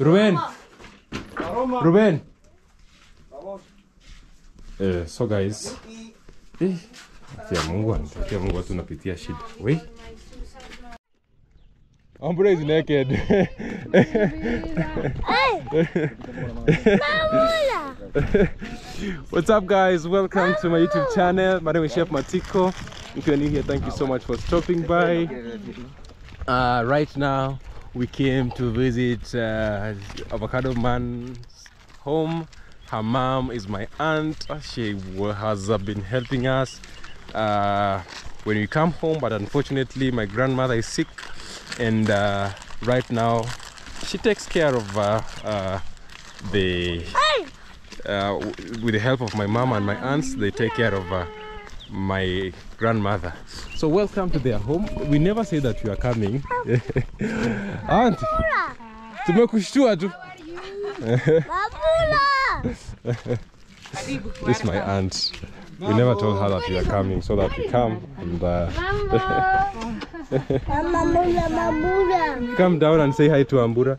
Ruben. Ruben. Eh, so guys. Eh, akia Mungu anatakia Mungu watu napitia shida. Wait. Ambura is naked. What's up, guys? Welcome to my YouTube channel. My name is Chef Matiko. If you're new here, thank you so much for stopping by. Uh, right now, we came to visit uh, Avocado Man's home. Her mom is my aunt. She has uh, been helping us uh, when we come home, but unfortunately, my grandmother is sick, and uh, right now, she takes care of uh, uh, the with the help of my mom and my aunts, they take care of my grandmother. So welcome to their home. We never say that you are coming. Aunt, tumekushtua tu. This is my aunt. We never told her that we are coming, so that we come and uh, come down and say hi to Ambura.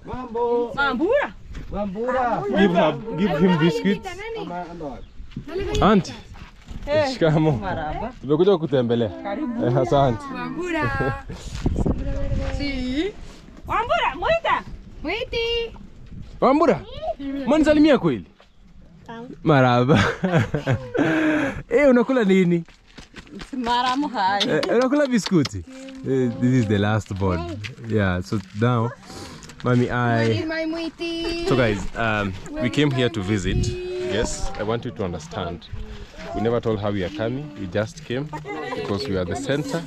Mambura. Give her, give him biscuits. Aunt, shikamo. Maraba. Tumekuja kutembelea. Eh, Asante. Si. Wambura, mwita. Wambura, mwanisalimia kweli? Maraba. Eh, unakula nini? Maramu hai. Eh, unakula biskuti? Eh, This is the last one. Yeah, so now, mommy, I. So guys, um, we came here to visit. Yes, I want you to understand. We never told how we are coming. We just came because we are the center.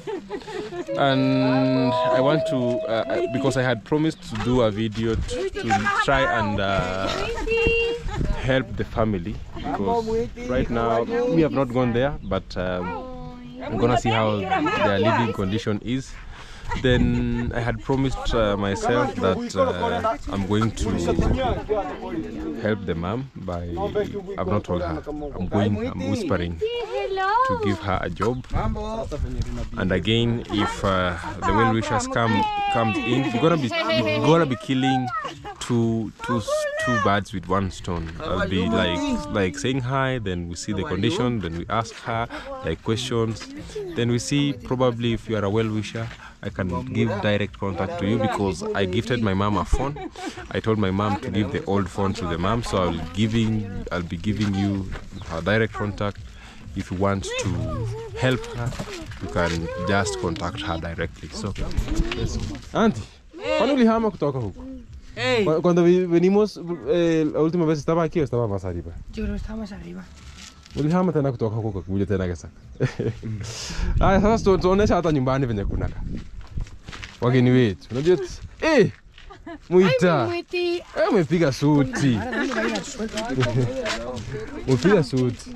And I want to, uh, because I had promised to do a video to, to try and uh, help the family. Because right now we have not gone there, but um, I'm gonna see how their living condition is. Then I had promised uh, myself that uh, I'm going to help the mom by I've not told her. I'm going I'm whispering to give her a job. And again if uh, the well wishers come comes in, we're gonna be we're gonna be killing two two two birds with one stone. I'll be like like saying hi, then we see the condition, then we ask her like questions, then we see probably if you are a well wisher, I can give direct contact to you because I gifted my mom a phone. I told my mom to give the old phone to the mom, so I'll giving I'll be giving you her direct contact. If you want to help her, you can just contact her directly. So, Auntie, ¿cuándo ulihama kutoka huko? Hey. Cuando venimos eh, la última vez estaba aquí o estaba más arriba. Yo creo estaba más arriba. Ulihama tena kutoka huko kuja tena Gesaka. Aya, sasa tu- tuonesha hata nyumbani venye kunaka. Wageni wetu. Unajua t- eh Muita. Eh, umepiga suti. Umepiga suti.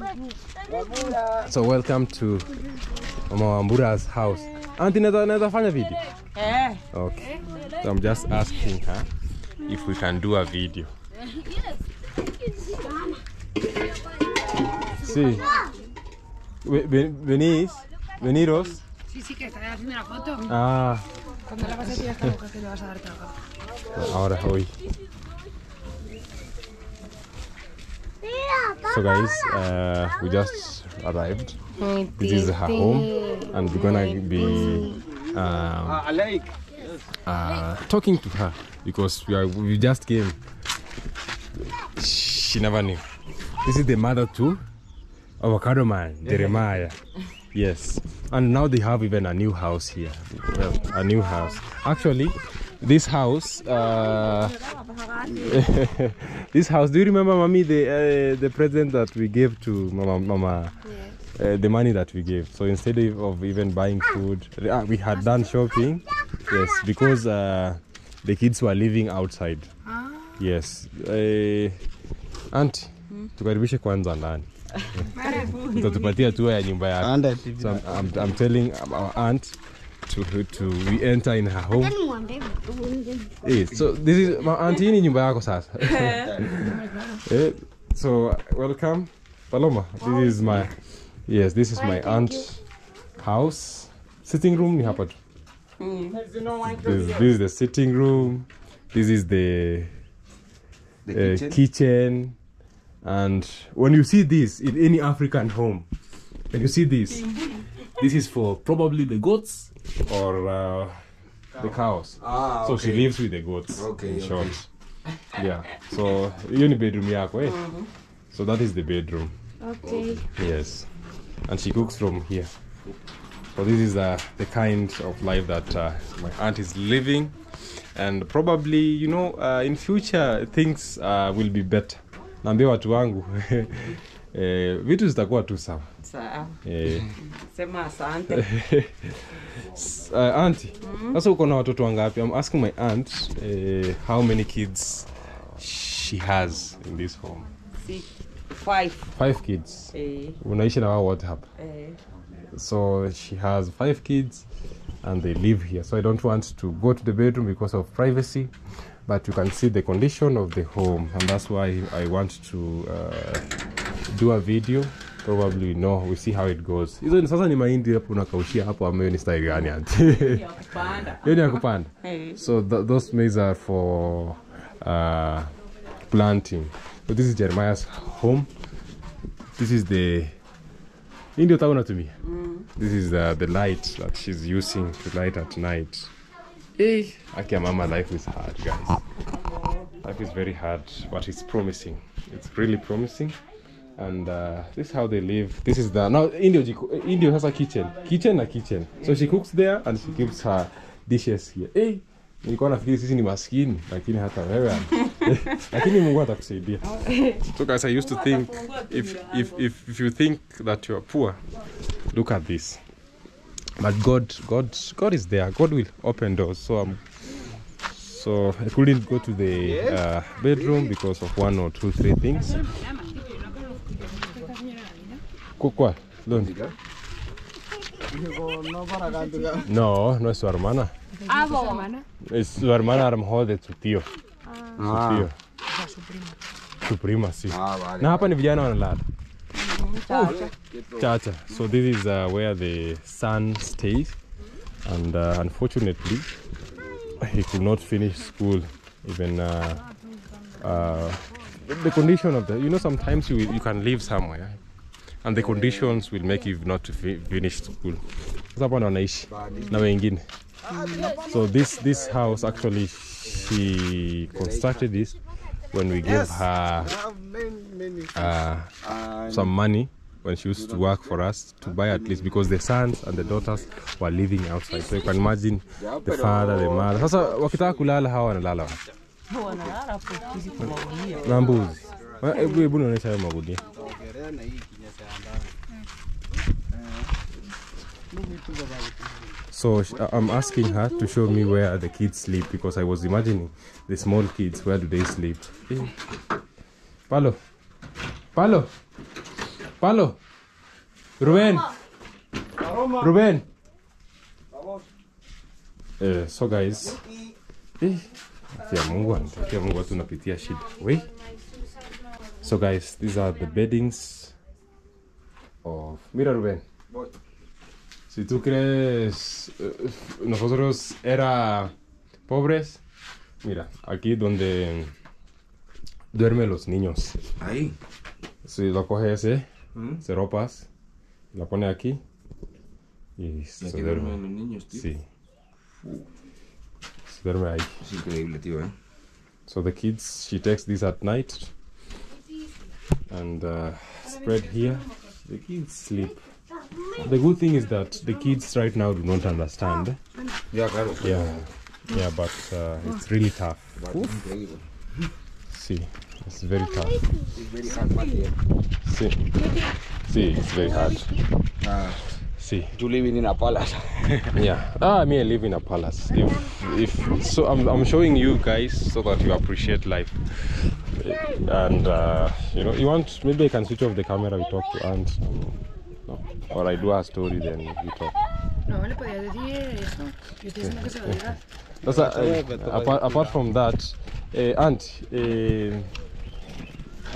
So welcome to Mama Wambura's house. Auntie, naweza naweza fanya video? Eh. Okay. So I'm just asking her if we can do a video. Sí. Ve- ve- ¿Venís? ¿Veniros? Sí, sí, que está haciendo una foto. Ah, Cuando la vas a tirar esta boca que te vas a dar trabajo. ahora hoy. So guys, uh, we just arrived. This is her home, and we're gonna be um, uh, talking to her because we are we just came. She never knew. This is the mother too, avocado man Jeremiah. Yes, and now they have even a new house here. Well, a new house. Actually, this house. Uh, this house. Do you remember, mommy, the uh, the present that we gave to Mama? Mama uh, the money that we gave. So instead of even buying food, uh, we had done shopping. Yes, because uh, the kids were living outside. Yes. Uh, auntie, tukaribishe kwanza ndani. Utatupatia tour ya nyumba yako. So I'm, I'm, I'm telling our aunt to to we enter in her home. Eh, so this is my auntie hii ni nyumba yako sasa. eh, so welcome Paloma. This is my yes, this is my aunt's house. Sitting room ni hapa tu. This, this is the sitting room. This is the The uh, kitchen. kitchen and when you see this in any african home when you see this this is for probably the goats or uh, the cows. Ah, so she lives with the goats Okay, in okay. short yeah. So hiyo ni bedroom yako eh? so that is the bedroom. Okay. yes. And she cooks from here. So this is uh, the kind of life that uh, my aunt is living. And probably you know uh, in future things uh, will be better naambia watu wangu e, vitu zitakuwa tu sawa Sawa. eh, Sema asante. s- uh, auntie sasa uko na watoto wangapi i'm asking my aunt uh, how many kids she has in this home. Five. five kids Eh, unaishi na wao wote hapa eh. so she has five kids and they live here so i don't want to go to the bedroom because of privacy but you can see the condition of the home and that's why i want to uh, do a video. Probably no we see how it goes. Hizo ni- sasa ni mahindi hapo unakaushia hapo ambayo ni style gani anti hiyo ni ya kupanda. So th- those maize are for uh, planting. So this is jeremiah's home. This is the hii ndio taa unatumia this is the, the light that she's using to light at night Eh. hey. akia mama life is hard guys. Life is very hard but it's promising. It's really promising. And uh, this is how they live. This is the now indio jiko- eh, indio has a kitchen. Kitchen a kitchen. So she cooks there and she keeps her dishes here. Hey, nilikuwa nafikiri sisi ni maskini lakini hata wewe lakini mungu atakusaidia. So guys i used to think if, if, if, if you think that you're poor look at this but god god god is there god will open doors so um, so i couldn't go to the uh, bedroom because of one or two three things Cu- ¿Cuál? ¿Dónde? No, no es su hermana. Es su hermana a lo mejor de su tío. Su tío. Su prima, sí. Ah, vale. Na hapa ni vijana wanalala. Chacha. So this is uh, where the son stays. And uh, unfortunately, he could not finish school. Even uh, uh, the condition of the, you know, sometimes you, you can live somewhere and the conditions will make you not to fi- finish school. Sasa hapa ndo wanaishi na wengine. So this this house actually she constructed this when we gave her uh, some money when she used to work for us to buy at least because the sons and the daughters were living outside. So you can imagine the father, the mother. Sasa wakitaka kulala hawa wanalala wapi? Wanalala hapo hizi kwa magunia. Na mbuzi. Wa- Hebu hebu nionyesha hayo magunia. So sh- I- I'm asking her to show me where the kids sleep because I was imagining the small kids where do they sleep? Eh. Palo, Palo, Palo, Ruben, Ruben. Eh, so guys, eh, ya Mungu, watu shida. So guys, these are the beddings of Mira Ruben. Si tú crees eh, nosotros era pobres, mira, aquí donde duermen los niños. Ahí. Si lo coge ese, Mm. se ropas, la pone aquí y se aquí duerme. duermen los niños, tío. Sí. Se duerme ahí. Es increíble, tío, ¿eh? So the kids, she takes these at night and uh, spread here. The kids sleep. The good thing is that the kids right now do not understand. Ya, claro. Yeah, yeah, but uh, it's really tough. See, it's very tough. It's very hard, Mati. See, see, it's very hard. Ah, See, you live in a palace. yeah. Ah, me, I live in a palace. If, if so, I'm, I'm showing you guys so that you appreciate life. And uh, you know, you want maybe I can switch off the camera. We talk to aunt. No, or I do a story then we talk. No, le podías decir eso. Yo estoy diciendo que se lo digas. Sasa, eh, apart, apart from that, eh, aunt, eh,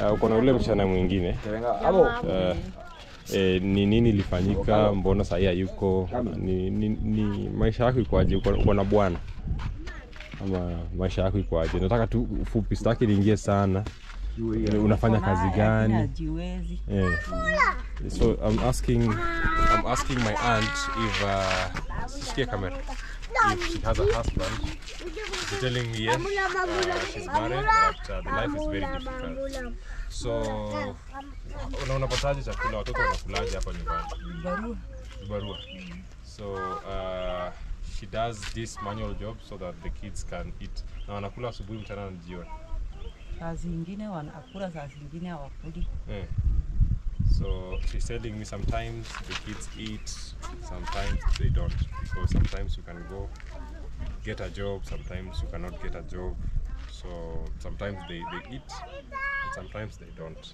uh, uko na ule msichana mwingine uh. Eh, ni nini ilifanyika? Mbona sahii hayuko? Ni, ni, ni maisha yako ikoaje? Uko uko na bwana ama maisha yako ikoaje? nataka tu fupi, sitaki niingie sana unafanya kazi gani. Yeah. So I'm asking, I'm asking my aunt if uh, sisikie camera, if she has a husband. Telling me yes, uh, she's married, but uh, the life is very difficult. So una unapataje chakula? Watoto wanakulaje hapa nyumbani? Barua. Barua. So uh, she does this manual job so that the kids can eat. Na wanakula asubuhi, mchana na jioni. Saa zingine wanakula, saa zingine hawakuli. Yeah. So she's telling me sometimes the kids eat, sometimes they don't. Because sometimes you can go get a job, sometimes you cannot get a job. So sometimes they, they eat, and sometimes they don't.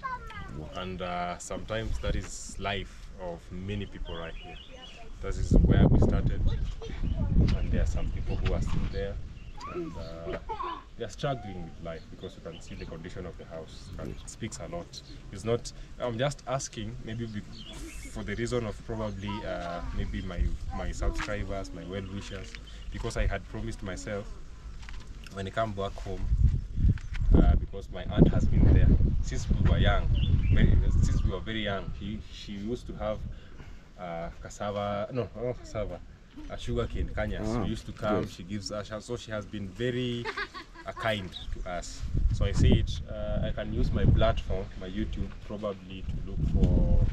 And uh, sometimes that is life of many people right here. This is where we started. And there are some people who are still there. And uh, they are struggling with life because you can see the condition of the house and it speaks a lot. It's not. I'm just asking, maybe be, for the reason of probably uh, maybe my my subscribers, my well wishers, because I had promised myself when I come back home, uh, because my aunt has been there since we were young. Very, since we were very young, she she used to have uh, cassava. No, not cassava. A sugar cane, kanyas. Ah, we used to come. She gives us. So she has been very uh, kind to us. So I said uh, I can use my platform, my YouTube, probably to look for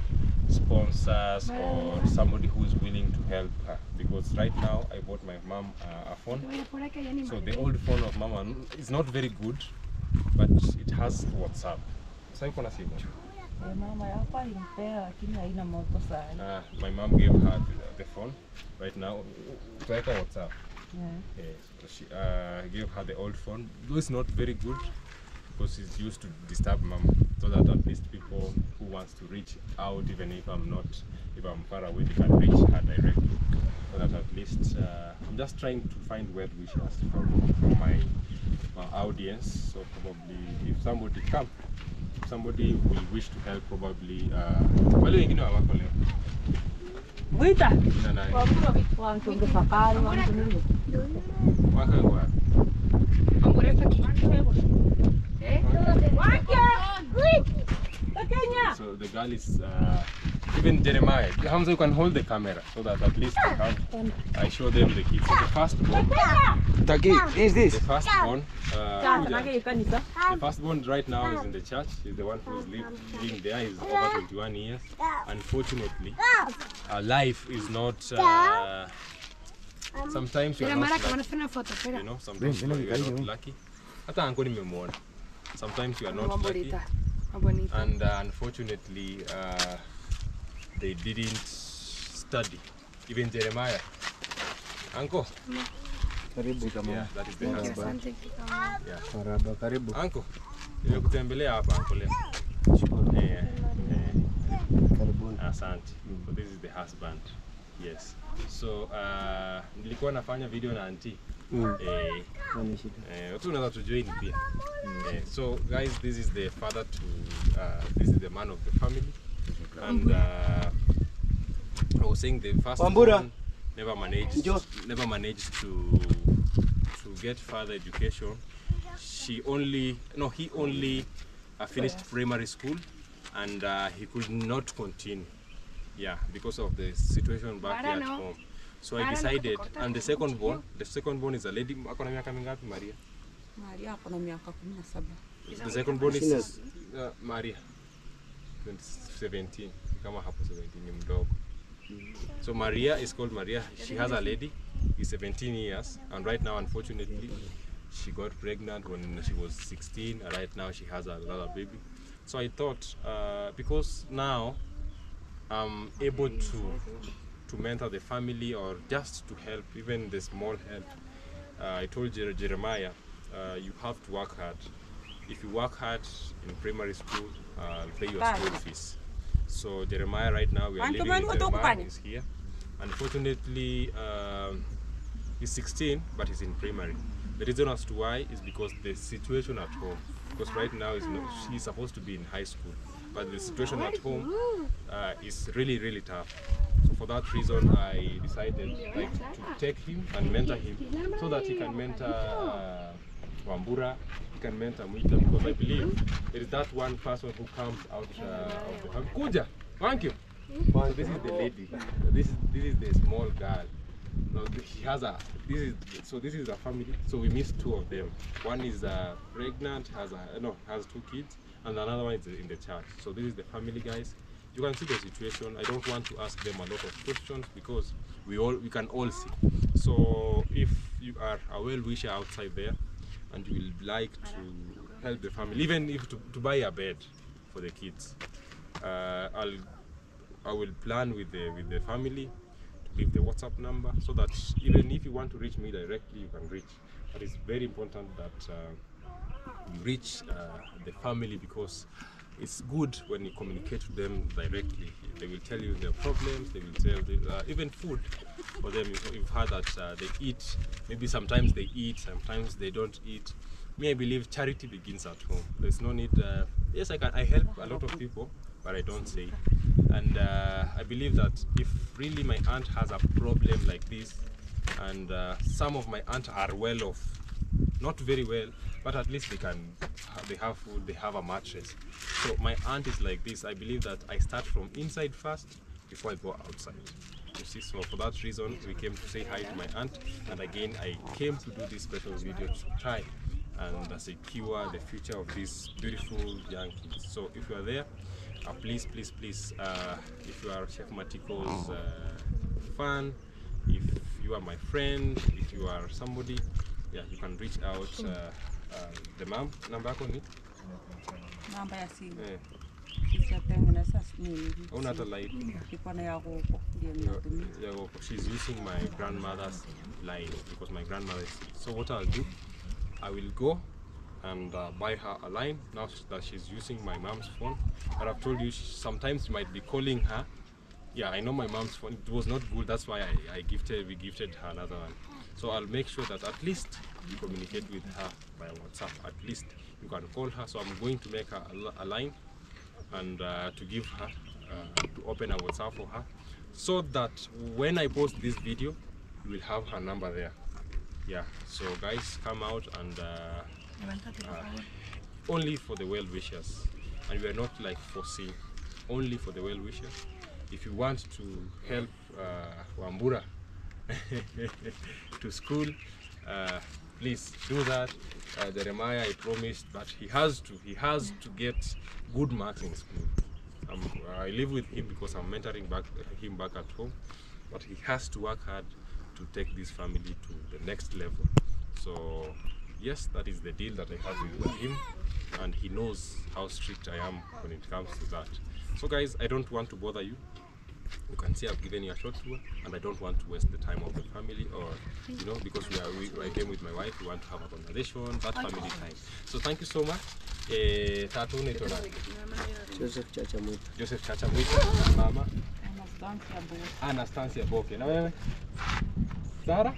sponsors or somebody who is willing to help her. Because right now I bought my mom uh, a phone. So the old phone of mama is not very good, but it has WhatsApp. Sasa iko na simu. Mama yako alimpea lakini haina moto sana. Uh, my mom gave her the, the phone. Right now, tutaweka WhatsApp. Yeah. Yes, so she uh, gave her the old phone. Though it's not very good because it's used to disturb mom, so that at least people wants to reach out, even if I'm not, if I'm far away, they can reach her directly. So that at least uh, I'm just trying to find well wishes from, from my, my audience. So probably if somebody come, if somebody will wish to help, probably uh, wale wengine hawako leo. Mwita. Wantunge fakari, wantunge. Wako wapi? So the girl is uh, even Jeremiah. Hamza, you can hold the camera so that at least I have I show them the kids. So the first born, Taki, is the this? first born, uh, Kuja. the first one right now is in the church. He's the one who is live, living there. He's over 21 years. Unfortunately, life is not. Uh, sometimes you are not lucky. You know, sometimes you are not lucky. Hata anko nimemwona. Sometimes you are not lucky. And uh, unfortunately uh, they didn't study. Even jeremiah. Uncle. Karibu kama. Yeah that is the husband maraba, karibu. uncle nimekutembelea hapa uncle leo. Eh eh Karibuni. asante. So this is the husband. Yes. So uh, nilikuwa nafanya video na anti Mm. eh? Eh, watu unaweza tujoin pia eh, so guys this is the father to uh, this is the man of the family and uh, I was saying the first Wambura. one never managed Njo. never managed to to get further education she only no he only uh, finished primary school and uh, he could not continue yeah because of the situation back here at home so I decided and the second born. the second born is a lady. Ako na miaka mingapi Maria? Maria ako na miaka kumi na saba. the second born is Silas. uh, Maria. 17 kama hapo 17 ni mdogo. So Maria is called Maria. She has a lady. Is 17 years. And right now unfortunately she got pregnant when she was 16 and right now she has another baby. So I thought uh, because now I'm able to to mentor the family or just to help even the small help. Uh, I told Jer- Jeremiah uh, you have to work hard. If you work hard in primary school I'll pay your school fees. So Jeremiah right now we are living with Jeremiah is here. Unfortunately um, he's 16 but he's in primary. The reason as to why is because the situation at home because right now is not, she's supposed to be in high school but the situation at home uh, is really really tough for that reason, I decided like to take him and mentor him so that he can mentor uh, Wambura, he can mentor Mwita because I believe there is that one person who comes out uh, of the family. Kuja, thank you. So this is the lady. This is this is the small girl. No, she has a. This is so. This is a family. So we missed two of them. One is uh, pregnant, has a no, has two kids, and another one is in the church. So this is the family, guys. You can see the situation. I don't want to ask them a lot of questions because we all we can all see. So if you are a well wisher outside there, and you would like to help the family, even if to, to buy a bed for the kids, uh, I'll I will plan with the with the family to give the WhatsApp number so that even if you want to reach me directly, you can reach. But it's very important that uh, you reach uh, the family because it's good when you communicate to them directly. They will tell you their problems. They will tell uh, even food for them. You've, you've heard that uh, they eat. Maybe sometimes they eat, sometimes they don't eat. Me, I believe charity begins at home. There's no need. Uh, yes, I can. I help a lot of people, but I don't say. And uh, I believe that if really my aunt has a problem like this, and uh, some of my aunt are well off, not very well, but at least they can. They have food. They have a mattress. So my aunt is like this. I believe that I start from inside first before I go outside. You see, so for that reason, we came to say hi to my aunt, and again, I came to do this special video to try and secure the future of these beautiful young kids. So if you are there, uh, please, please, please, uh, if you are Chef Matiko's uh, fan, if you are my friend, if you are somebody, yeah, you can reach out. Uh, uh, the mom number yako ni namba ya simu eh, nini hauna hata light. iko na ya huko ndio she's using my grandmother's line because my grandmother is sick. So what I'll do, I will go and uh, buy her a line now that she's using my mom's phone. But I've told you she, sometimes you might be calling her. Yeah, I know my mom's phone. It was not good. That's why I, I gifted we gifted her another one. So I'll make sure that at least you communicate with her by WhatsApp. At least you can call her. So I'm going to make her a, line and uh, to give her uh, to open a WhatsApp for her so that when I post this video you will have her number there. Yeah. So guys come out and uh, uh, only for the well wishers. And we are not like forcing only for the well wishers. If you want to help uh, Wambura to school. Uh, please do that. Uh, Jeremiah I promised but he has to he has to get good marks in school. Um, I live with him because I'm mentoring back him back at home but he has to work hard to take this family to the next level. So yes that is the deal that I have with him and he knows how strict I am when it comes to that. So guys I don't want to bother you you can see I've given you a short tour and I don't want to waste the time of the family or you know because we are we, I came with my wife we want to have a conversation that family time. So thank you so much. Eh, tatu unaitwa nani? Joseph Chacha Mwita. Joseph Chacha Mwita mama. Anastasia Boke. Anastasia Boke. Na wewe? Sara?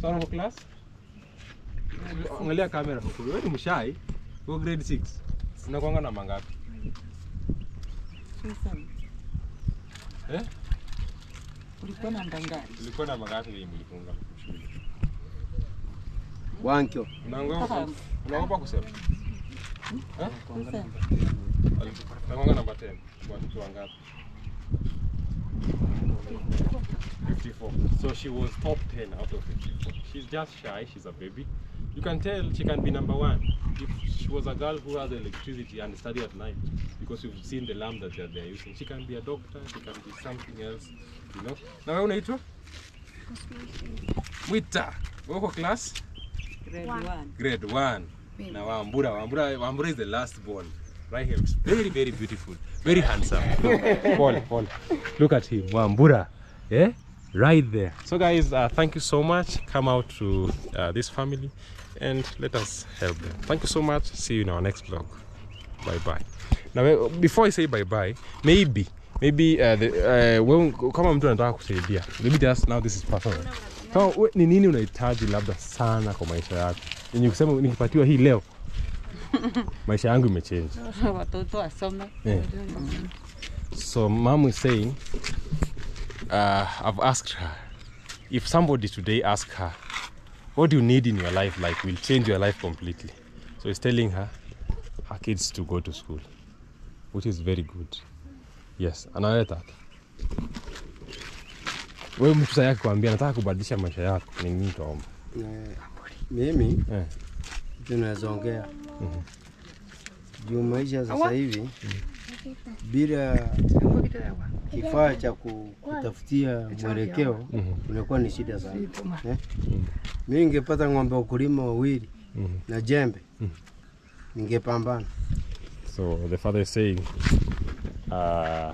Sara uko class? Angalia kamera huko wewe ni mshai? Uko grade 6 sinakwanga na mangapi? Sasa, eh ulikuwa na ndangari ulikuwa na magari wewe mlifunga shule Wankyo. unaogopa unaogopa kusema eh namba 10. Watoto wangapi? 54. So she was top 10 out of 54. She's just shy, she's a baby. You can tell she can be number one if she was a girl who has electricity and study at night because you've seen the lamp that they're, they're using. She can be a doctor, she can be something else, you know. Na wewe unaitwa? Mwita. Wewe uko class? grade one. grade one na wambura wambura wambura is the last born right here very very beautiful very handsome Paul, Paul. look at him wambura yeah right there. So guys uh, thank you so much. Come out to uh, this family and let us help them. Thank you so much. See you in our next vlog. Bye bye. Now eh, before i say bye bye maybe maybe uh, the, uh, when, kama mtu anataka kusaidia maybe just now this is personal kama we- ni nini unahitaji labda sana kwa maisha yako? Yenye kusema nikipatiwa hii leo maisha yangu imechange. Watoto wasome. Yeah. so mom is saying uh, I've asked her if somebody today asks her, What do you need in your life? Like, will change your life completely. So he's telling her her kids to go to school, which is very good. Yes, analeta wewe mtu sasa kuambia nataka kubadilisha maisha yako, ni nini utaomba? Eh, mimi Eh. tunazoongea juu maisha sasa hivi bila kifaa cha kutafutia mwelekeo unakuwa ni shida sana eh? Mi ningepata ng'ombe wakulima wawili na jembe ningepambana. So the father is saying, uh,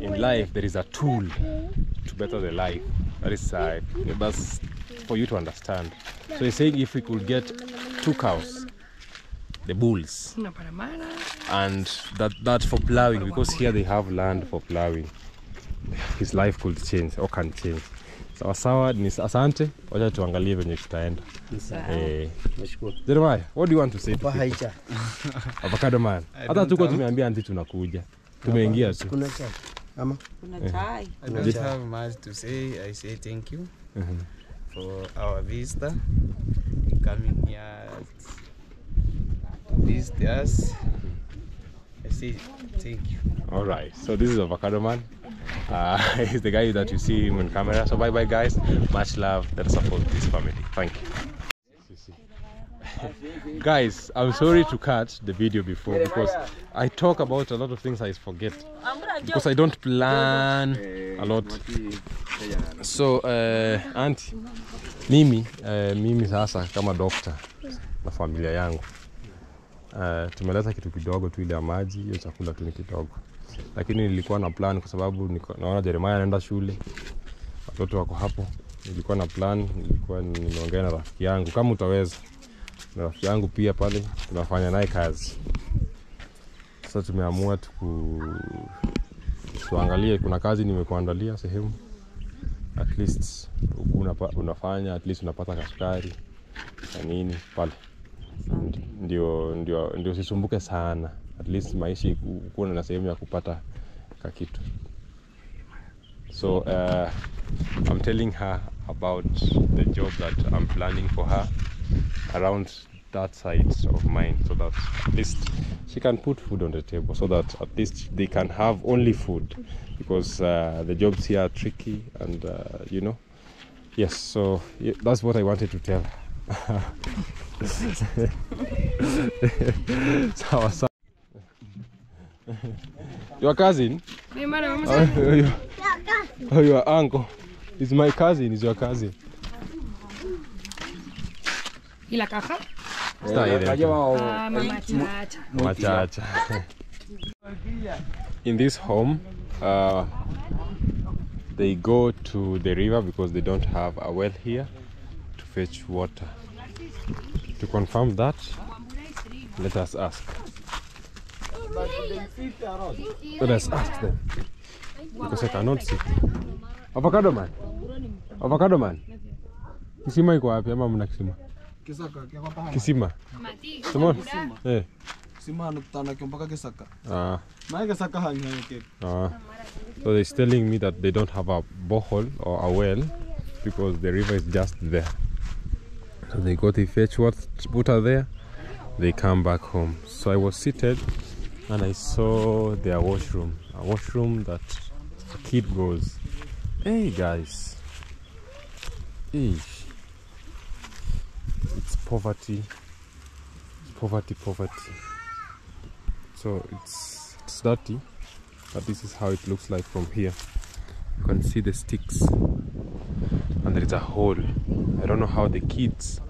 in life there is a tool to better the life. That is, uh, that's for you to understand. So he's saying if we could get two cows, the bulls, and that that for plowing because here they have land for plowing. His life could change or can change. Sawa sawa, ni asante. Wacha tuangalie venye tutaenda. Eh. Jeremiah, what do you want to say? avocado man hata tuko tumeambia anti tunakuja tumeingia tu Kuna chai ama Kuna chai. I don't have much to say. I say thank you for our visitor coming here to. I say thank you. all right. So this is avocado man. Uh, he's the guy that you see him on camera. So bye bye guys. Much love. Let's support this family. Thank you. Guys i'm sorry to cut the video before because i talk about a lot of things i forget because i don't plan a lot. So uh, auntie mimi uh, mimi sasa kama dokta na familia yangu uh, tumeleta kitu kidogo tu ile ya maji hiyo chakula tu ni kidogo. Lakini nilikuwa na plan kwa sababu naona Jeremiah anaenda shule. Watoto wako hapo. Nilikuwa na plan nilikuwa nimeongea na rafiki yangu. Kama utaweza. Na rafiki yangu pia pale tunafanya naye kazi. Sasa tumeamua tuku tuangalie. Kuna kazi nimekuandalia sehemu. At least unafanya at least unapata kashukari na nini pale Ndi- ndio ndio ndio usisumbuke sana. At least maisha iku- na sehemu ya kupata kakitu so uh, i'm telling her about the job that i'm planning for her around that side of mine so that at least she can put food on the table so that at least they can have only food. Because uh, the jobs here are tricky and uh, you know. Yes so that's what i wanted to tell her sawa sawa your cousin Ni mara mama oh, sana. your, oh, your uncle is my cousin is your cousin Ila kaka. Está ahí dentro. Ah, mama chacha. Machacha. In this home, uh, they go to the river because they don't have a well here to fetch water. To confirm that, let us ask. Let us ask them. Because I cannot see. Avocado man. Avocado man. Kisima iko wapi ama mna kisima? kisaka kiakwapa Kisima. Simon? Eh. sima nukutana mpaka kisaka Ah. naye kisaka hanyanyeke Uh, so they're telling me that they don't have a borehole or a well because the river is just there. They go to fetch what water there, they come back home. So I was seated and I saw their washroom, a washroom that a kid goes. Hey guys, Eesh. it's poverty, poverty, poverty. So it's it's dirty but this is how it looks like from here you can see the sticks and there is a hole. I don't know how the kids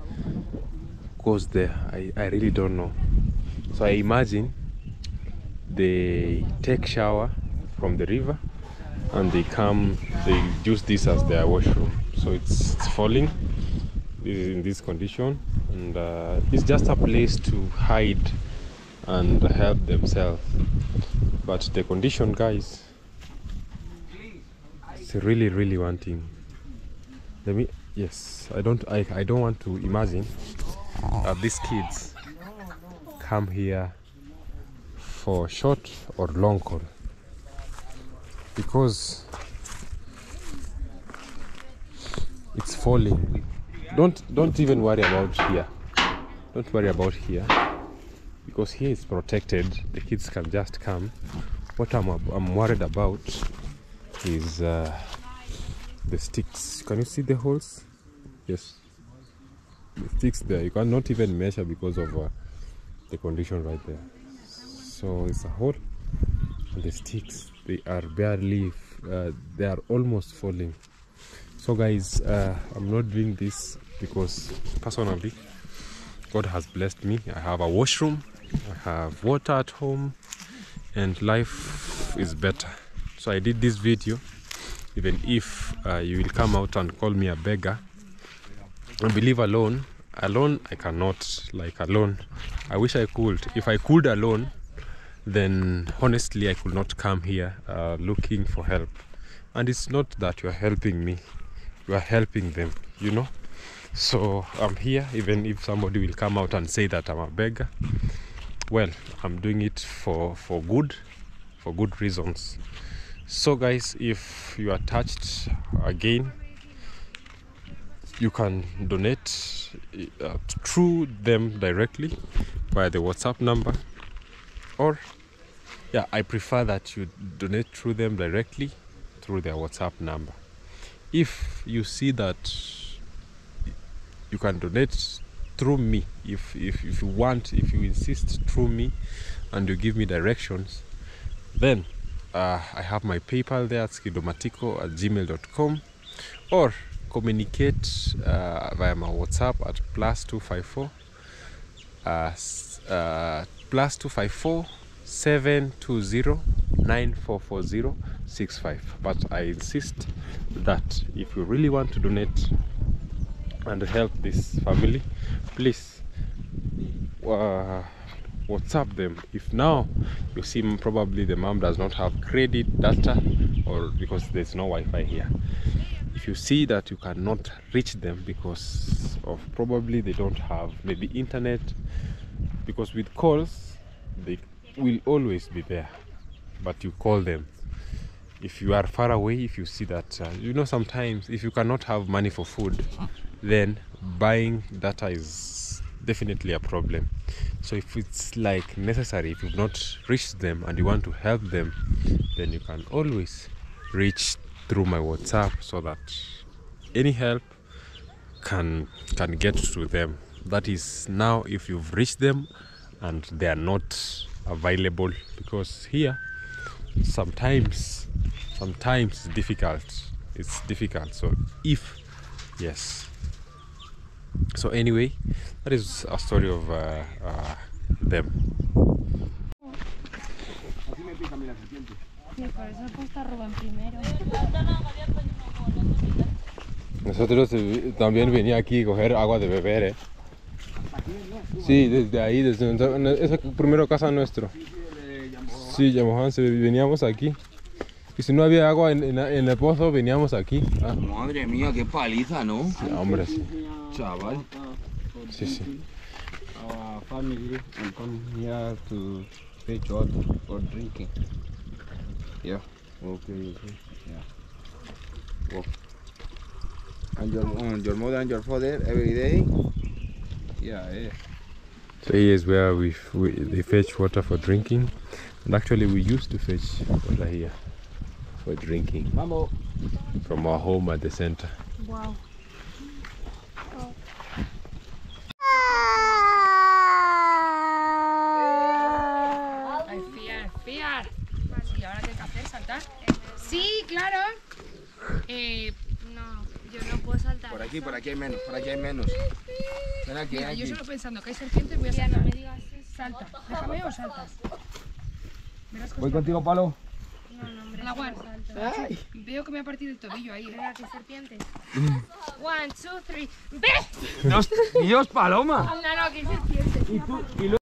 goes there. I, I really don't know. So i imagine they take shower from the river and they come they use this as their washroom. So it's, it's falling. This is in this condition and uh, it's just a place to hide and help themselves. But the condition guys it's really really wanting let me yes i don't i, I don't want to imagine that these kids come here for short or long call. Because it's falling don't don't even worry about here. Don't worry about here. Because here is protected. The kids can just come. What i'm, I'm worried about is uh, the sticks. Can you see the holes? Yes. The sticks there. You cannot even measure because of uh, the condition right there. So it's a hole. And the sticks they are barely. Uh, they are almost falling. So guys, uh, I'm not doing this because personally, God has blessed me. I have a washroom. I have water at home and life is better so i did this video even if uh, you will come out and call me a beggar and believe alone alone i cannot like alone. I wish i could. If i could alone then honestly i could not come here uh, looking for help. And it's not that you're helping me you are helping them you know? So i'm here even if somebody will come out and say that i'm a beggar well i'm doing it for for good for good reasons so guys if you are touched again you can donate uh, through them directly by the whatsapp number. Or yeah i prefer that you donate through them directly through their whatsapp number. If you see that you can donate through me if, if if you want if you insist through me and you give me directions then uh, i have my paypal there at skidomatico at gmail.com or communicate uh, via my whatsapp at plus 254 uh, uh, plus 254 720 944065 but i insist that if you really want to donate and help this family please uh, whatsapp them. If now you see probably the mom does not have credit data or because there's no wi-fi here. If you see that you cannot reach them because of probably they don't have maybe internet because with calls they will always be there but you call them. If you are far away if you see that uh, you know sometimes if you cannot have money for food then buying data is definitely a problem. So if it's like necessary if you've not reached them and you want to help them then you can always reach through my whatsapp so that any help can can get to them. That is now if you've reached them and they are not available because here sometimes sometimes it's difficult. It's difficult. So if yes so anyway that is a story of uh, uh, them. Nosotros también venía aquí a coger agua de beber eh. Sí desde ahí desde esa primera casa nuestro. Sí Yamohan veníamos aquí. Y si no había agua en, en- en el pozo veníamos aquí. Ah, Madre mía, qué paliza, ¿no? sí, hombre sí Chaval. sí sí Our family will come here to fetch water for drinking. Yeah. Okay, okay. Yeah. Wow. And your, and your mother and your father every day? Yeah, yeah. So here is where we, f- we they fetch water for drinking, and actually we used to fetch water here for drinking Vamos. from our home at the center. Wow. Eh, No, yo no puedo saltar. Por aquí, por aquí hay menos, por aquí hay menos. Ven aquí, mira, ven yo aquí. solo pensando que hay serpientes voy a Ya no saltar. me digas eso. Salta, déjame o saltas. Voy contigo, palo. No, no, hombre, La. Veo que me ha partido el tobillo ahí. ¿eh? Venga, que serpientes. One, two, three. ¡Ve! Dios, Dios, paloma. No, no, que serpientes.